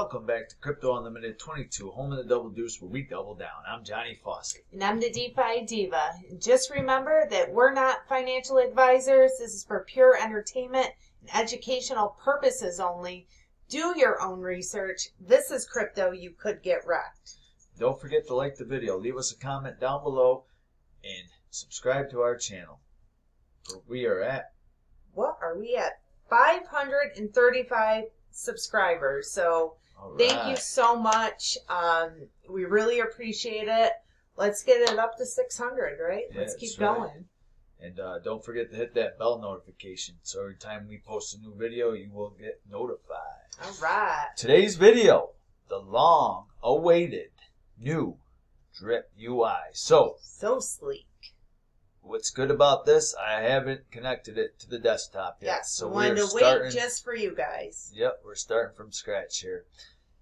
Welcome back to Crypto Unlimited 22, home of the double deuce where we double down. I'm Johnny Faucet. And I'm the DeFi Diva. Just remember that we're not financial advisors. This is for pure entertainment and educational purposes only. Do your own research. This is crypto. You could get wrecked. Don't forget to like the video, leave us a comment down below, and subscribe to our channel. Where we are at What are we at? 535 subscribers. So all thank you so much. Um, we really appreciate it. Let's get it up to 600, right? Yeah, Let's keep right. going. And uh, don't forget to hit that bell notification so every time we post a new video, you will get notified. All right. Today's video, the long awaited new Drip UI. So, So sleek. What's good about this, I haven't connected it to the desktop yet. Yes. so we're to starting, wait just for you guys. Yep, we're starting from scratch here.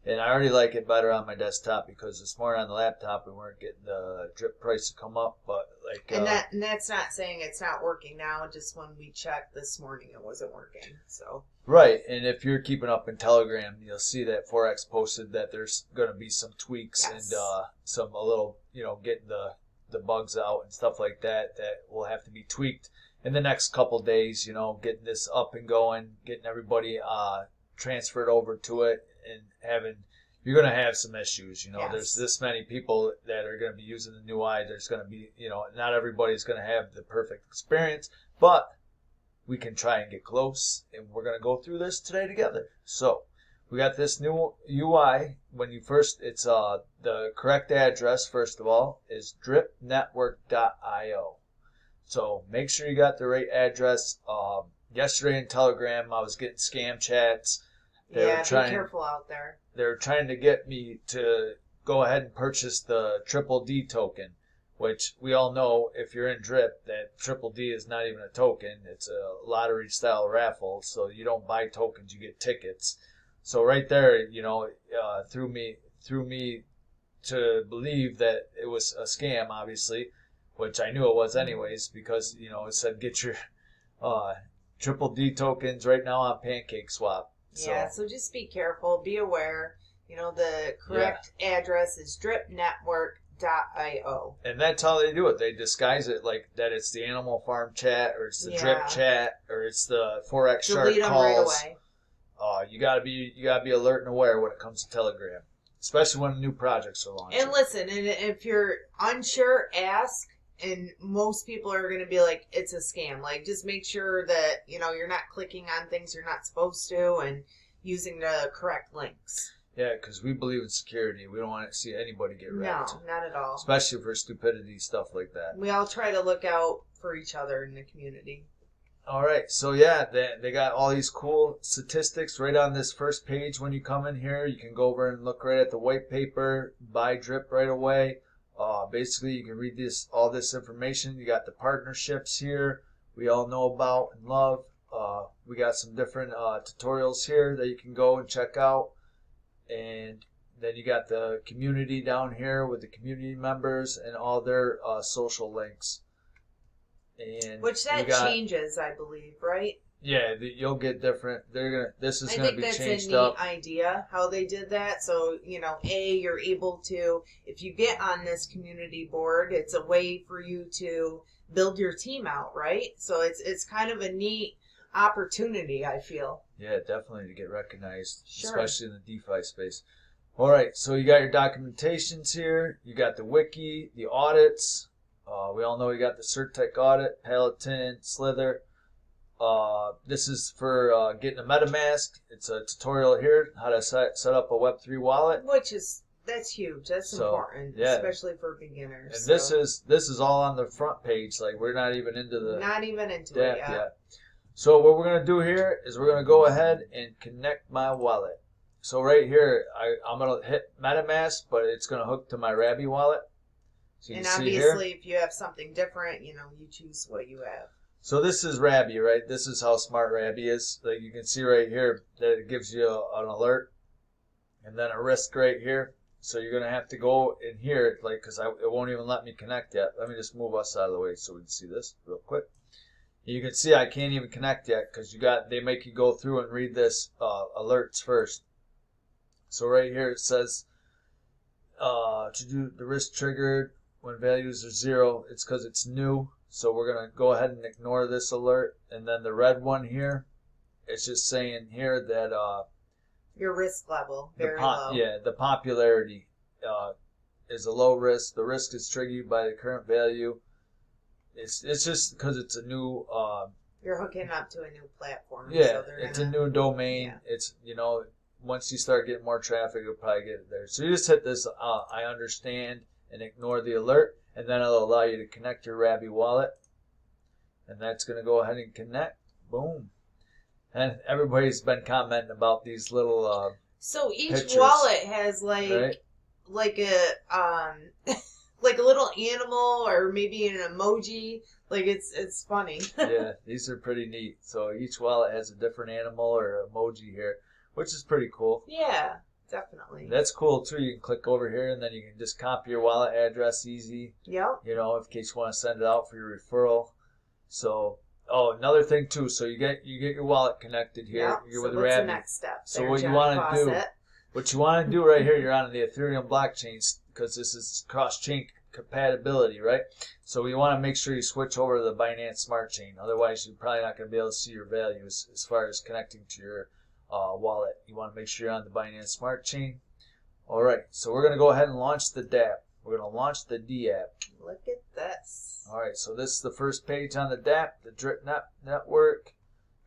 And I already like it better on my desktop because this morning on the laptop we weren't getting the drip price to come up, but like And uh, that and that's not saying it's not working now. Just when we checked this morning, it wasn't working. So Right, and if you're keeping up in Telegram, you'll see that Forex posted that there's going to be some tweaks Yes. and uh, some a little, you know, getting the the bugs out and stuff like that that will have to be tweaked in the next couple days. You know, getting this up and going, getting everybody uh, transferred over to it, and having you're going to have some issues. You know, Yes. there's this many people that are going to be using the new UI. There's going to be, you know, not everybody's going to have the perfect experience, but we can try and get close and we're going to go through this today together so we got this new ui when you first it's uh the correct address first of all is dripnetwork.io so make sure you got the right address um yesterday in telegram i was getting scam chats they yeah, were trying be careful out there. they were trying to get me to go ahead and purchase the triple D token, which we all know if you're in Drip that triple D is not even a token. It's a lottery style raffle, so you don't buy tokens, you get tickets. So right there, you know, uh, threw me threw me to believe that it was a scam, obviously, which I knew it was anyways because you know it said get your uh, triple D tokens right now on Pancake Swap. So, Yeah, so just be careful. Be aware. You know the correct address is dripnetwork.io. And that's how they do it. They disguise it like that it's the Animal Farm chat or it's the Drip chat or it's the Forex Shark Delete right calls. away. Uh, you gotta be you gotta be alert and aware when it comes to Telegram, especially when new projects are launching. And listen, and if you're unsure, ask. And most people are going to be like, it's a scam. Like, just make sure that, you know, you're not clicking on things you're not supposed to and using the correct links. yeah, because we believe in security. We don't want to see anybody get No, not at all. especially for stupidity stuff like that. We all try to look out for each other in the community. All right, so yeah, they, they got all these cool statistics right on this first page. When you come in here, you can go over and look right at the white paper, buy drip right away. Uh, basically, you can read this all this information. You got the partnerships here we all know about and love. Uh, we got some different uh, tutorials here that you can go and check out, and then you got the community down here with the community members and all their uh, social links. And Which that got- changes, I believe, right? yeah, the, you'll get different. They're gonna. This is I gonna think be that's a changed neat up. idea how they did that. So, you know, A, you're able to, if you get on this community board, it's a way for you to build your team out, right? So it's it's kind of a neat opportunity, I feel. Yeah, definitely to get recognized, Sure. especially in the DeFi space. All right, so you got your documentations here. You got the wiki, the audits. Uh, we all know we got the CertiK audit, Peloton, Slither. Uh, this is for uh, getting a MetaMask. It's a tutorial here how to set, set up a Web3 wallet. Which is that's huge. That's So, important, yeah. especially for beginners. And this is this is all on the front page. Like we're not even into the not even into it yet. yet. So what we're gonna do here is we're gonna go ahead and connect my wallet. So right here, I, I'm gonna hit MetaMask, but it's gonna hook to my Rabby wallet. So And can see here. obviously, if you have something different, you know, you choose what you have. So this is Rabby, right? This is how smart Rabby is. Like you can see right here that it gives you a, an alert, and then a risk right here. So you're gonna have to go in here, like, cause it won't even let me connect yet. Let me just move us out of the way so we can see this real quick. You can see I can't even connect yet because you got they make you go through and read this uh, alerts first. So right here it says uh, to do the risk triggered when values are zero. It's because it's new. So we're gonna go ahead and ignore this alert. And then the red one here, it's just saying here that uh, Your risk level very low. yeah the popularity uh, is a low risk. The risk is triggered by the current value. It's it's just because it's a new uh, You're hooking up to a new platform. yeah so it's gonna, a new domain. yeah. It's you know once you start getting more traffic, you'll probably get it there. So you just hit this uh, I understand and ignore the alert, and then it'll allow you to connect your Rabby wallet, and that's gonna go ahead and connect. Boom. And everybody's been commenting about these little uh, So each pictures, wallet has like right? like a um like a little animal or maybe an emoji. Like it's it's funny. yeah, these are pretty neat. So each wallet has a different animal or emoji here, which is pretty cool. yeah, definitely. That's cool too. You can click over here and then you can just copy your wallet address easy. Yep. You know, in case you want to send it out for your referral. So, oh, another thing too. So you get you get your wallet connected here. Yep. You're So with what's the next step? So what you wanna do- What you want to do right here, you're on the Ethereum blockchain because this is cross-chain compatibility, right? So you want to make sure you switch over to the Binance Smart Chain. Otherwise, you're probably not going to be able to see your values as far as connecting to your uh, wallet. You want to make sure you're on the Binance Smart Chain. All right, so we're going to go ahead and launch the DApp. We're going to launch the D app. Look at this. All right, so this is the first page on the DApp, the Drip Net Network.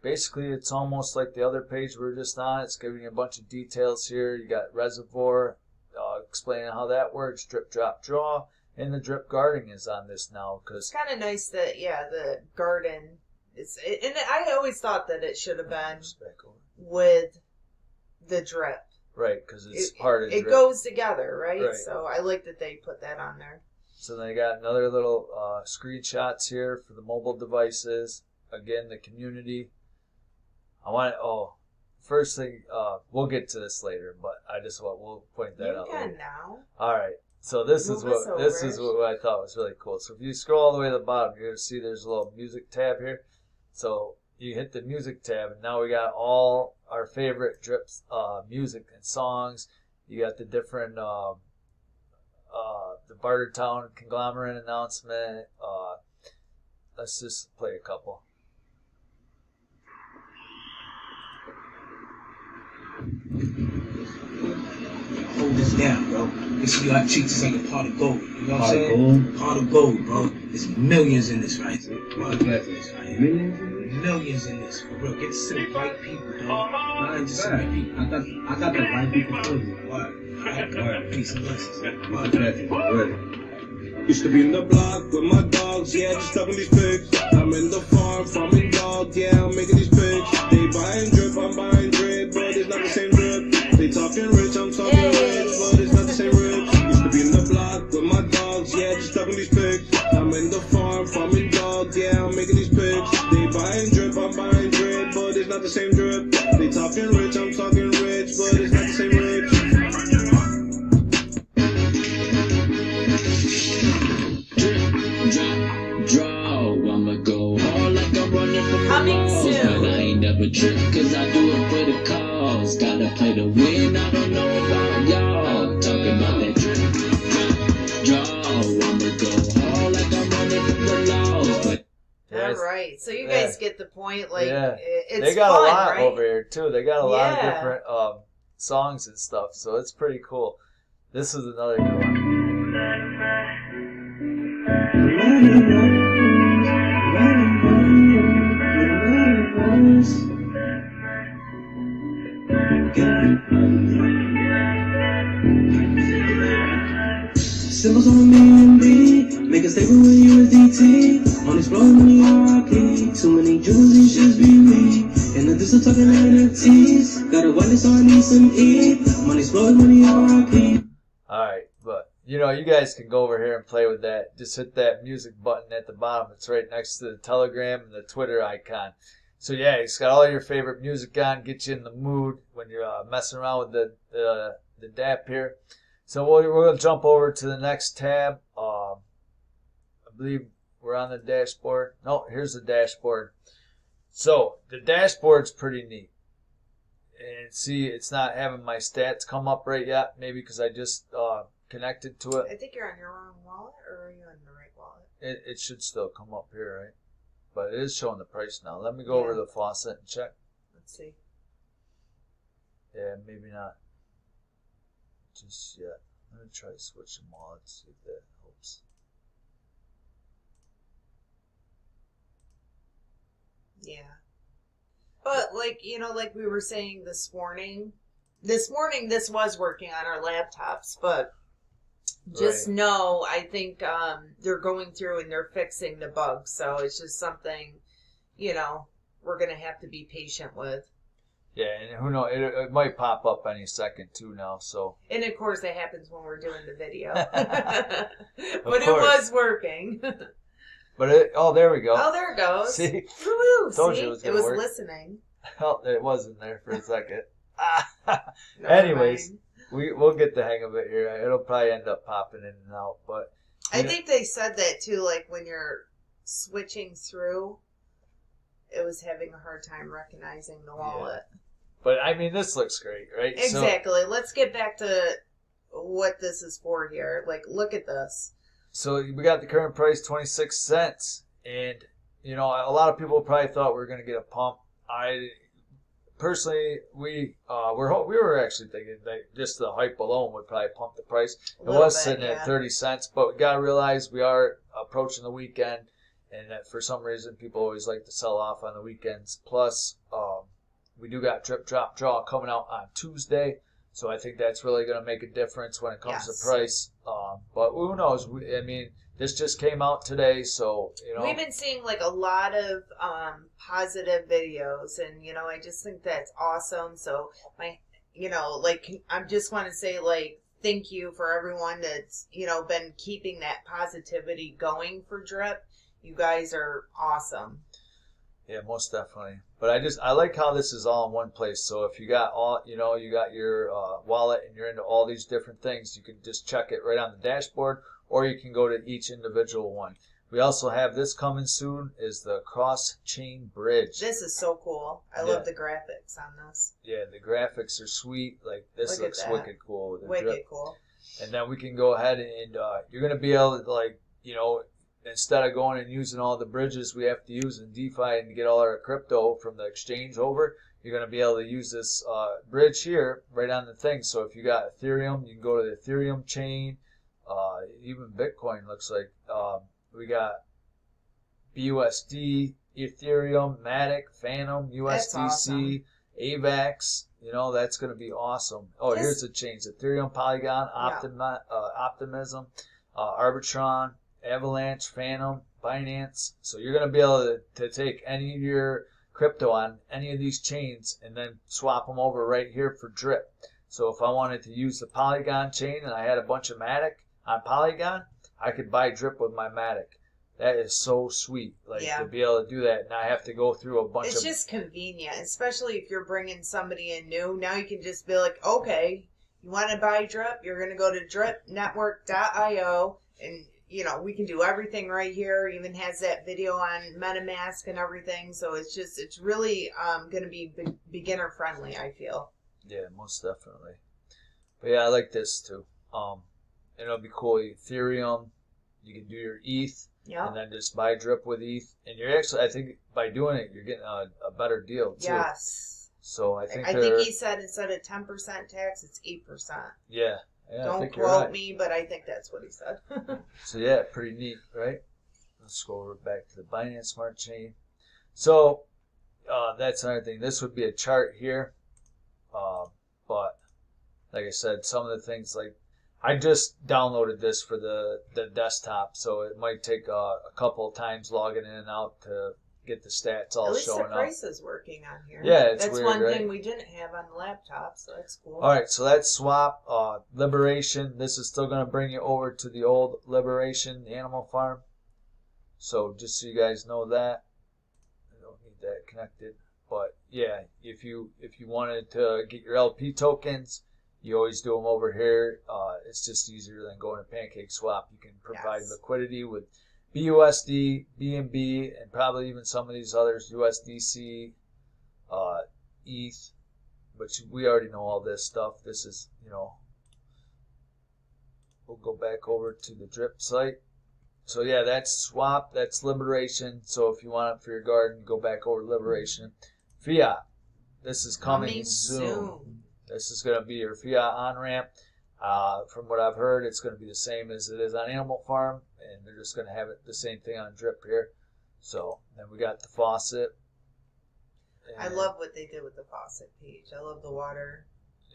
Basically, it's almost like the other page we were just on. It's giving you a bunch of details here. You got reservoir, uh, explaining how that works, drip, drop, draw, and the drip garden is on this now Cause It's because kind of nice that yeah, the garden is. And I always thought that it should have been with the drip. right because it's It- part of It drip. goes together, right? Right. So I like that they put that on there. So they got another little uh, screenshots here for the mobile devices. Again, the community. I want to. Oh, first thing. Uh, we'll get to this later, but I just want we'll point that you out. can later. now. All right. So this is Move us what this is what I thought was really cool. So if you scroll all the way to the bottom, you're gonna see there's a little music tab here. So you hit the music tab, and now we got all our favorite drips, uh, music and songs. You got the different, um, uh, the Bartertown conglomerate announcement. Uh, let's just play a couple. hold this down, bro. Make sure you I treat like a pot of gold. You know what I'm Pot of saying? gold? Pot of gold, bro. There's millions in this, right? What is this? Right? Millions in this? Millions in this, for real. Get to the right people, dog. Not just the right people. I got, I got the right people for you. Word. Word. Peace and blessings. My blessings, ready. Used to be in the block with my dogs, yeah, just talking these pigs. I'm in the farm, farming the point. Like Yeah. it's they got fun, a lot right? over here too. They got a lot of different um, songs and stuff, so it's pretty cool. This is another good one. Symbols on a million B, make a statement with USDT. On this floor, money RIP. Too many jewels, these shoes be me. And the distal talking NFTs. Got a wallet, so I need some E. Money flows, money RIP. All right, but you know, you guys can go over here and play with that. Just hit that music button at the bottom. It's right next to the Telegram and the Twitter icon. So yeah, it's got all your favorite music on, get you in the mood when you're uh, messing around with the uh, the DApp here. So we're, we're gonna jump over to the next tab. Um, believe we're on the dashboard. No, here's the dashboard. So the dashboard's pretty neat. and see it's not having my stats come up right yet. Maybe because I just uh, connected to it. I think you're on your wrong wallet, or are you on the right wallet? it. It should still come up here, right? But it is showing the price now. Let me go over Yeah. the faucet and check. Let's see. Yeah, maybe not just yet. Let me try switching wallets, see if that Yeah. But like, you know, like we were saying this morning, this morning this was working on our laptops, but just Right. know I think um they're going through and they're fixing the bugs. So it's just something, you know, we're going to have to be patient with. Yeah, and who knows? It, it might pop up any second too now. So And of course it happens when we're doing the video. but it was working. But it, oh, there we go. oh, there it goes. See, Woo-woo, Told you it was it was listening. oh, it wasn't there for a second. Never Anyways, we we'll get the hang of it here. It'll probably end up popping in and out, but I Yeah. think they said that too, like when you're switching through, it was having a hard time recognizing the wallet. but I mean, this looks great, right? So- Exactly. Let's get back to what this is for here. Like, look at this. So we got the current price twenty six cents, and you know a lot of people probably thought we were going to get a pump. I personally, we uh, we're we were actually thinking that just the hype alone would probably pump the price. It was bit, sitting yeah. at thirty cents, but we gotta realize we are approaching the weekend, and that for some reason people always like to sell off on the weekends. Plus, um, we do got drip drop draw coming out on Tuesday. So I think that's really going to make a difference when it comes Yes. to price. Um, but who knows? We, I mean, this just came out today, so you know. We've been seeing like a lot of um, positive videos, and you know, I just think that's awesome. So my, you know, like I just want to say like thank you for everyone that's you know been keeping that positivity going for Drip. You guys are awesome. Yeah, most definitely. But I just I like how this is all in one place. So if you got all you know, you got your uh, wallet and you're into all these different things, you can just check it right on the dashboard, or you can go to each individual one. We also have this coming soon is the cross chain bridge. This is so cool. I Yeah. love the graphics on this. Yeah, the graphics are sweet. Like this Look looks wicked cool with Wicked drip. cool. and then we can go ahead and uh, you're gonna be able to like you know instead of going and using all the bridges we have to use in DeFi and get all our crypto from the exchange over, you're gonna be able to use this uh, bridge here right on the thing. So if you got Ethereum, you can go to the Ethereum chain. Uh, even Bitcoin looks like um, we got BUSD, Ethereum, Matic, Fantom, USDC, awesome. AVAX. You know that's going to be awesome. Oh, Yes. here's the chains: Ethereum, Polygon, Yeah. Uh, Optimism, uh, Arbitrum, Avalanche, Fantom, Binance. So you're going to be able to, to take any of your crypto on any of these chains and then swap them over right here for Drip. So if I wanted to use the Polygon chain and I had a bunch of Matic on Polygon, I could buy Drip with my Matic. That is so sweet, like Yeah. to be able to do that, and I have to go through a bunch of It's of just convenient, especially if you're bringing somebody in new. Now you can just be like, okay, you want to buy Drip? You're going to go to dripnetwork.io and, you know, we can do everything right here. Even has that video on MetaMask and everything. So it's just, it's really um, going to be be- beginner friendly, I feel. Yeah, most definitely. But yeah, I like this too. Um, and it'll be cool. Ethereum, you can do your ETH, Yeah. and then just buy drip with ETH, and you're actually, I think, by doing it, you're getting a, a better deal too. Yes. So I think I think he said instead of 10% tax, it's 8%. yeah, yeah. Don't quote right. me, but I think that's what he said. So yeah, pretty neat, right? Let's go over back to the Binance Smart Chain. So uh, that's another thing. This would be a chart here, uh, but like I said, some of the things like I just downloaded this for the the desktop, so it might take uh, a couple of times logging in and out to get the stats all At least the showing up. price is working on here. Yeah, it's that's weird, one right? thing we didn't have on the laptop, so that's cool. All right, so that's swap uh, liberation. This is still going to bring you over to the old liberation animal farm. So just so you guys know that, I don't need that connected. But yeah, if you if you wanted to get your LP tokens, you always do them over here. Uh, it's just easier than going to Pancake Swap. You can provide Yes. liquidity with BUSD, BNB, and probably even some of these others, USDC, uh, ETH. but we already know all this stuff. This is, you know, we'll go back over to the drip site. So yeah, that's swap, that's liberation. So if you want it for your garden, go back over to liberation. Fiat, this is coming, soon. This is going to be your Fiat on ramp. Uh, from what I've heard, it's going to be the same as it is on Animal Farm, and they're just going to have it the same thing on drip here. So then we got the faucet. I love what they did with the faucet page. I love the water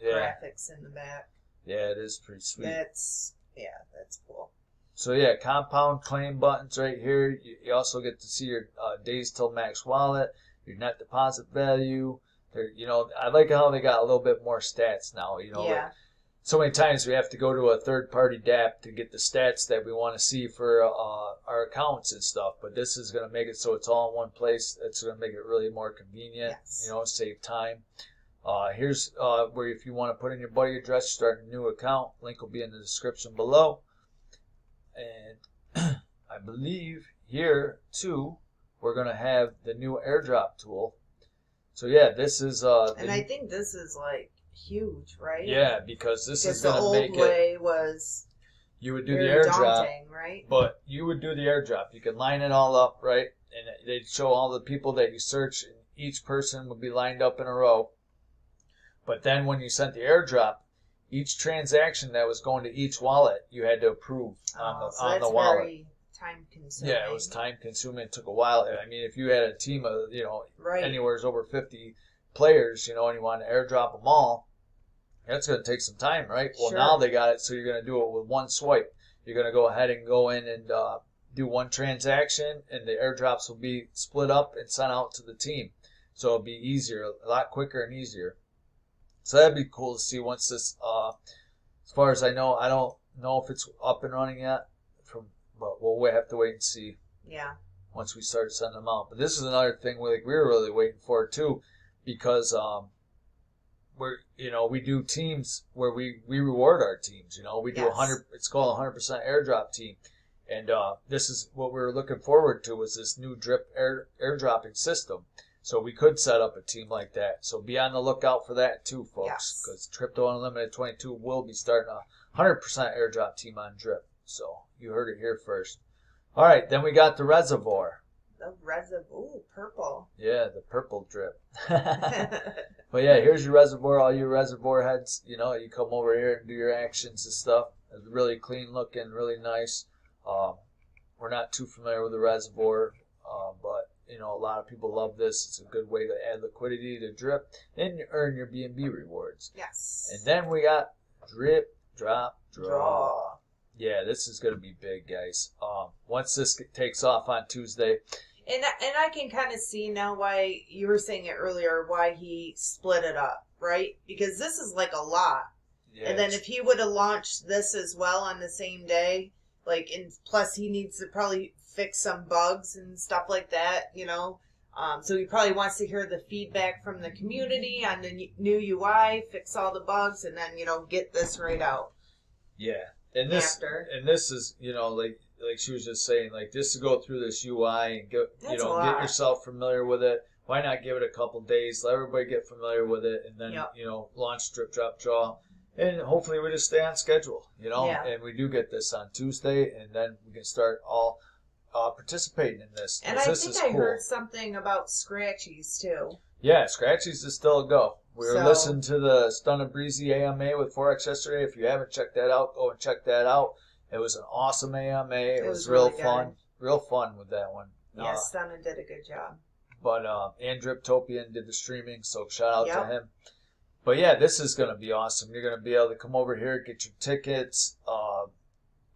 yeah, graphics in the back. yeah, it is pretty sweet. That's yeah, that's cool. So yeah, compound claim buttons right here. You, you also get to see your uh, days till max wallet, your net deposit value. There, you know, I like how they got a little bit more stats now. You know, like, yeah, so many times we have to go to a third party DApp to get the stats that we want to see for uh, our accounts and stuff. But this is going to make it so it's all in one place. It's going to make it really more convenient. Yes. You know, save time. Uh, here's uh, where if you want to put in your buddy address, start a new account. Link will be in the description below. And I believe here too, we're going to have the new airdrop tool. So yeah, this is uh, and I think this is like huge, right? yeah, because this because is going to make it. the old way was You would do the airdrop, daunting, right? but you would do the airdrop. You could line it all up, right? And they'd show all the people that you search, and each person would be lined up in a row. But then when you sent the airdrop, each transaction that was going to each wallet, you had to approve oh, on Oh, the so on the wallet. very time consuming. Yeah, it was time consuming. It took a while. I mean, if you had a team of you know Right. anywhere's over 50 players, you know, and you want to airdrop them all, that's going to take some time, right? Well, Sure. now they got it, so you're going to do it with one swipe. You're going to go ahead and go in and uh, do one transaction, and the airdrops will be split up and sent out to the team. So it'll be easier, a lot quicker and easier. So that'd be cool to see once this, uh, as far as I know, I don't know if it's up and running yet, from, but we'll have to wait and see Yeah. once we start sending them out. But this is another thing we like we were really waiting for too, because um, we're you know we do teams where we we reward our teams. You know we do a Yes. hundred. It's called a hundred percent airdrop team, and uh, this is what we were looking forward to was this new drip air airdropping system. So we could set up a team like that. So be on the lookout for that too, folks, Yes. because Crypto Unlimited 22 will be starting a 100% airdrop team on Drip. So you heard it here first. All right, then we got the reservoir. The reservoir, ooh, purple. Yeah, the purple drip. but yeah, here's your reservoir. All your reservoir heads. You know, you come over here and do your actions and stuff. It's really clean looking, really nice. Um, we're not too familiar with the reservoir, uh, but you know, a lot of people love this. It's a good way to add liquidity to drip and you earn your BNB rewards. yes. And then we got drip, drop, draw. Draw. Yeah, this is gonna be big, guys. Um, once this takes off on Tuesday, And I- and I can kind of see now why you were saying it earlier why he split it up, right? Because this is like a lot. yeah, and then if he would have launched this as well on the same day, like and plus he needs to probably fix some bugs and stuff like that, you know. Um, so he probably wants to hear the feedback from the community on the new UI, fix all the bugs, and then you know get this right out. Yeah, and this After. and this is you know like like she was just saying like just to go through this UI and get you That's a know get yourself familiar with it. Why not give it a couple days? Let everybody get familiar with it, and then Yep. you know launch drip drop draw, and hopefully we just stay on schedule. You know, Yeah. and we do get this on Tuesday, and then we can start all uh, participating in this. And I this think I cool. heard something about scratchies too. Yeah, Scratchies is still a go. We were So- listening to the Stun and Breezy AMA with Forex yesterday. If you haven't checked that out, go and check that out. It was an awesome AMA. It, It was, was real really good. fun. Real fun with that one. Yes, Stunna did a good job. Uh, but uh, and Driptopian did the streaming, so shout out to him. But yeah, this is going to be awesome. You're going to be able to come over here, get your tickets. Uh,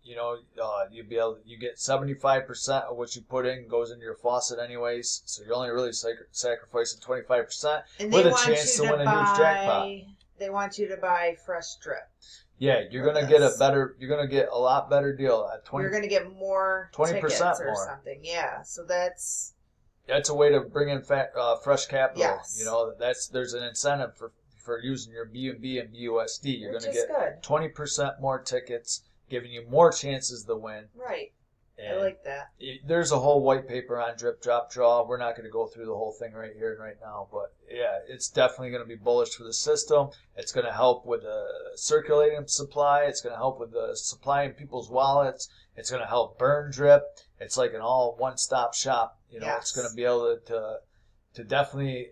you know, uh, you'll be able. You get 75% of what you put in goes into your faucet, anyways. So you're only really sac- sacrificing 25%. And With a chance to to win a huge jackpot. They want you to buy fresh drip. Yeah, you're gonna get a better. You're gonna get a lot better deal at twenty. You're going to get more 20% or more. something. Yeah. So that's That's a way to bring in fat, uh, fresh capital. Yes. You know, that's there's an incentive for for using your BNB and BUSD. You're which gonna get twenty percent more tickets, giving you more chances to win. Right. I like that. it- there's a whole white paper on drip, drop, draw. We're not going to go through the whole thing right here and right now, but yeah, it's definitely going to be bullish for the system. It's going to help with the circulating supply. It's going to help with the supply in people's wallets. It's going to help burn drip. It's like an all one stop shop. You know, it's going to be able to, to to definitely.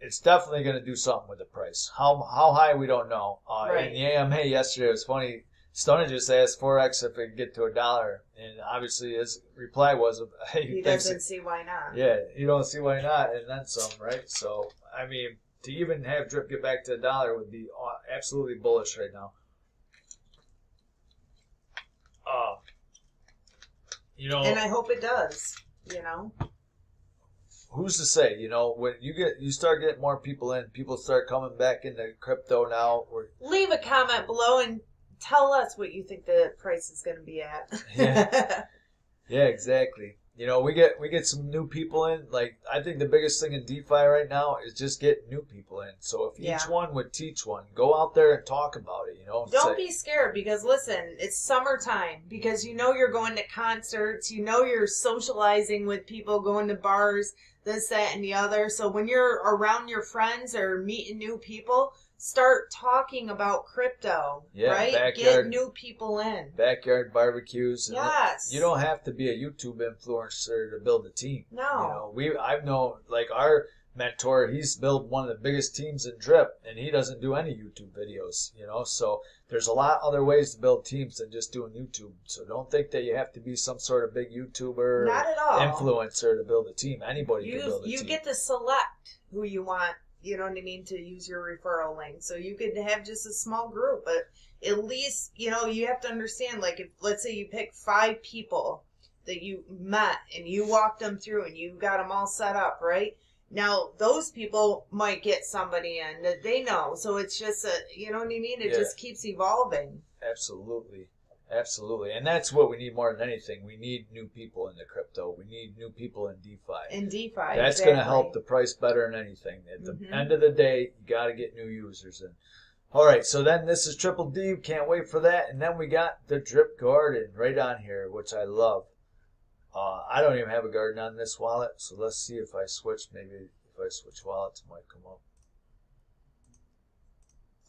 It's definitely going to do something with the price. How how high we don't know. Uh, Right. In the AMA yesterday, it was funny. Stoney just asked Forex if it could get to a dollar, and obviously his reply was, "Hey, He doesn't see why not. yeah, you don't see why not, and then some, right? So, I mean, to even have drip get back to a dollar would be absolutely bullish right now. Uh, you know, And I hope it does. You know, who's to say? You know, when you get you start getting more people in, people start coming back into crypto now. We're, leave a comment below and tell us what you think the price is going to be at. Yeah. Yeah, exactly. You know, we get we get some new people in. Like I think the biggest thing in DeFi right now is just getting new people in. So if Yeah. each one would teach one, go out there and talk about it. You know, Don't be scared because listen, it's summertime because you know you're going to concerts, you know you're socializing with people, going to bars, this, that, and the other. So when you're around your friends or meeting new people, start talking about crypto, Yeah, right? Get new people in. backyard barbecues. and Yes. You don't have to be a YouTube influencer to build a team. No. You know, we I've known like our mentor, he's built one of the biggest teams in Drip and he doesn't do any YouTube videos, you know. So there's a lot other ways to build teams than just doing YouTube. So don't think that you have to be some sort of big YouTuber Not at all. influencer to build a team. Anybody can you build a you team. get to select who you want you know what i mean to use your referral link so you could have just a small group but at least you know you have to understand like if let's say you pick five people that you met and you walked them through and you got them all set up right? Now those people might get somebody in that they know. So it's just a you know what i mean? It Yeah. just keeps evolving. Absolutely. Absolutely. And that's what we need more than anything. We need new people in the crypto. We need new people in DeFi. in defi That's exactly. going to help the price better than anything. At the Mhm. end of the day, you got to get new users in. All right, so then this is Triple D. Can't wait for that. And then we got the Drip Garden right on here, which I love. Uh, I don't even have a garden on this wallet, so let's see if I switch. Maybe if I switch wallets, it might come up.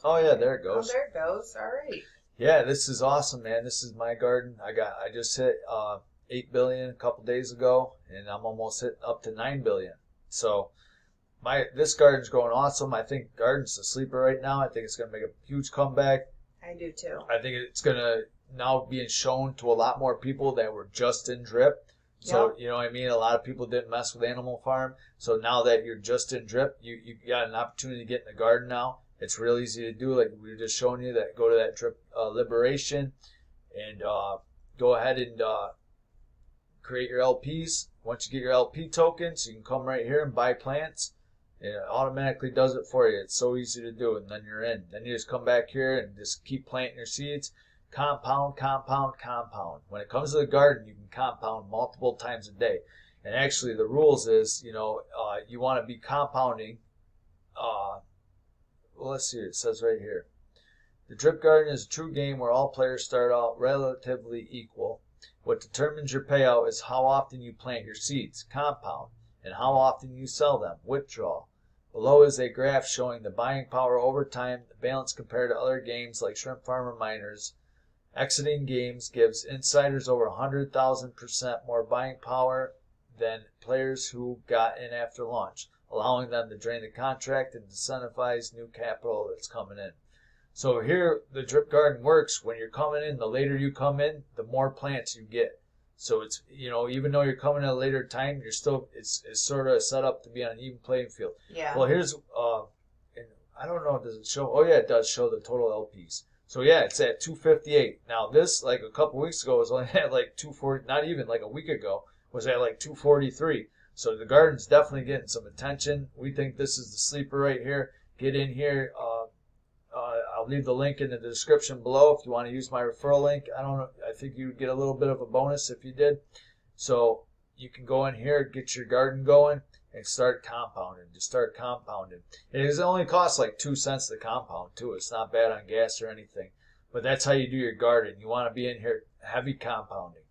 Oh yeah, there it oh goes. there it goes all right Yeah, this is awesome, man. This is my garden. I got I just hit uh, eight billion a couple days ago, and I'm almost hit up to nine billion. So my this garden's growing awesome. I think garden's the sleeper right now. I think it's gonna make a huge comeback. i do too I think it's gonna now being shown to a lot more people that were just in drip. So you know what I mean. A lot of people didn't mess with Animal Farm. So now that you're just in drip, you you got an opportunity to get in the garden now. It's real easy to do. Like we were just showing you that. Go to that trip uh, liberation, and uh, go ahead and uh, create your LPs. Once you get your LP tokens, you can come right here and buy plants. It automatically does it for you. It's so easy to do, and then you're in. Then you just come back here and just keep planting your seeds. Compound, compound, compound. When it comes to the garden, you can compound multiple times a day. And actually, the rules is, you know, uh, you want to be compounding. Uh, well, let's see. It says right here. The drip garden is a true game where all players start out relatively equal. What determines your payout is how often you plant your seeds, compound, and how often you sell them, withdraw. Below is a graph showing the buying power over time, the balance compared to other games like Shrimp Farmer Miners. Exiting games gives insiders over 100,000% more buying power than players who got in after launch, allowing them to drain the contract and incentivize new capital that's coming in. So here, the drip garden works. When you're coming in, the later you come in, the more plants you get. So it's you know even though you're coming at a later time, you're still it's it's sort of set up to be on an even playing field. yeah Well, here's uh, and I don't know, does it show? Oh yeah, it does show the total LPs. So yeah, it's at 258. Now this, like a couple weeks ago, was only at like 240. Not even like a week ago was at like 243. So the garden's definitely getting some attention. We think this is the sleeper right here. Get in here. Uh, uh, I'll leave the link in the description below if you want to use my referral link. I don't. I think you would get a little bit of a bonus if you did. So you can go in here, get your garden going, and start compounding. Just start compounding. It only costs like two cents to compound too. It's not bad on gas or anything. But that's how you do your garden. You want to be in here heavy compounding.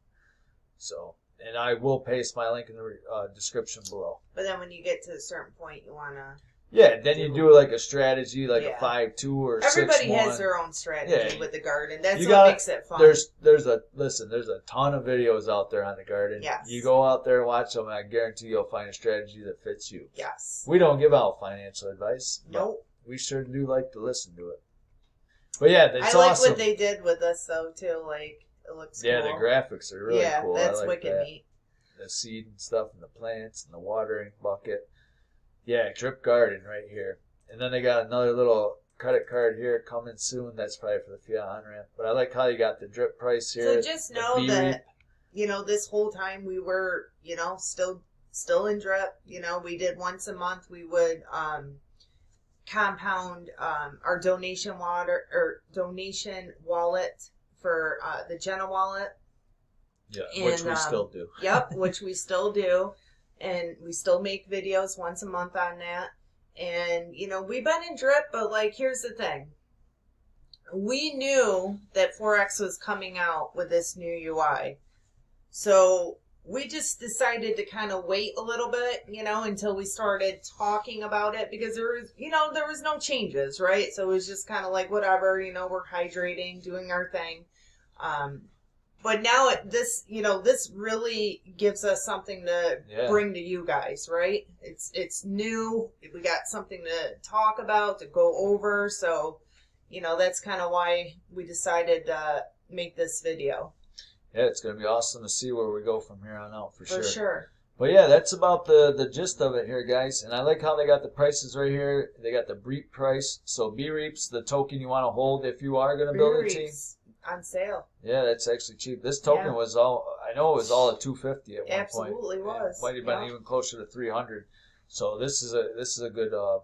So, and I will paste my link in the uh, description below. But then when you get to a certain point, you want to Yeah, then you do like a strategy, like Yeah. a five two or Everybody six has one. their own strategy Yeah. with the garden. That's You what gotta- makes it fun. There's there's a listen. There's a ton of videos out there on the garden. Yes. You go out there and watch them. And I guarantee you'll find a strategy that fits you. yes. We don't give out financial advice. Nope. We sure do like to listen to it. But yeah, I like awesome. what they did with us though too. Like it looks yeah, cool. the graphics are really yeah, cool. that's I like wicked that. neat. The seed and stuff, and the plants, and the watering bucket. Yeah, drip garden right here. And then they got another little credit card here coming soon. That's probably for the Fiat on ramp. But I like how you got the drip price here. So just know that you know this whole time we were you know still still in drip. You know we did once a month. We would um compound um our donation water or donation wallet for uh, the Jenna wallet. yeah, which we um, still do. Yep, which we still do. And we still make videos once a month on that. And, you know, we've been in drip, but like, here's the thing. We knew that Forex was coming out with this new UI. So we just decided to kind of wait a little bit, you know, until we started talking about it because there was, you know, there was no changes, right? So it was just kind of like, whatever, you know, we're hydrating, doing our thing. Um, but now it, this, you know, this really gives us something to Yeah. bring to you guys, right? It's it's new. We got something to talk about, to go over. So, you know, that's kind of why we decided to make this video Yeah, it's gonna be awesome to see where we go from here on out for, for sure. sure. But yeah, that's about the the gist of it here, guys. And I like how they got the prices right here. They got the Breep price. So B Reap's the token you want to hold if you are gonna build a team. On sale. Yeah, that's actually cheap. This token Yeah. was all I know it was all at two fifty at one point. Absolutely was, It might have been yeah. even closer to three hundred. So this is a this is a good uh,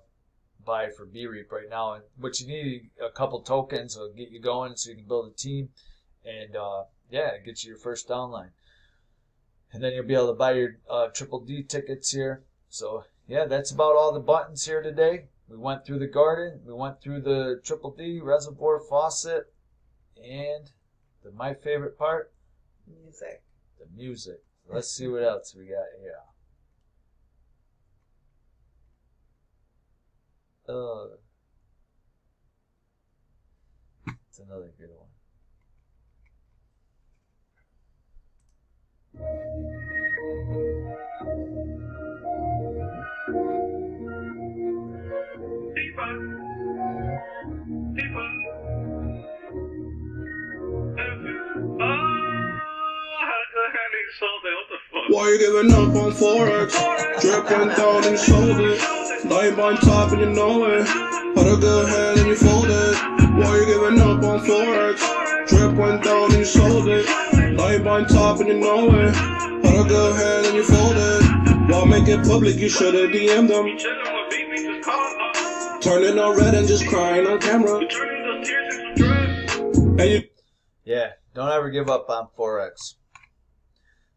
buy for B Reap right now. And what you need a couple tokens will get you going so you can build a team, and uh, yeah, get you your first downline. And then you'll be able to buy your uh, triple D tickets here. So yeah, that's about all the buttons here today. We went through the garden, we went through the triple D reservoir faucet, and the my favorite part, Music. the music. Let's see what else we got here. Uh, it's another good one. Why you giving up on Forex? Drip went down and you sold it. Nine on top and you know it. Had a good hand and you folded. Why you giving up on Forex? Drip went down and you sold it. Nine on top and you know it. Had a good hand and you folded. Why make it public? You should've DM'd them. Turning all red and just crying on camera. And you Yeah, don't ever give up on Forex.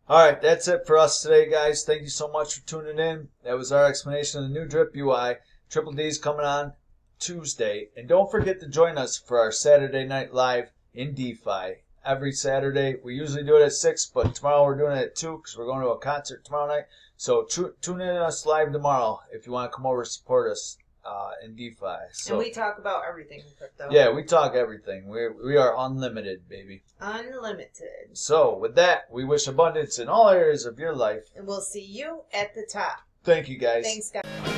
All right, that's it for us today, guys. Thank you so much for tuning in. That was our explanation of the new Drip UI. Triple D's coming on Tuesday. And don't forget to join us for our Saturday night live in DeFi. Every Saturday. We usually do it at 6, but tomorrow we're doing it at 2 because we're going to a concert tomorrow night. So tune in to us live tomorrow if you want to come over and support us uh, in DeFi. So, and we talk about everything in crypto. yeah, we talk everything. We we are unlimited, baby. Unlimited. So, with that, we wish abundance in all areas of your life. And we'll see you at the top. Thank you, guys. Thanks, guys.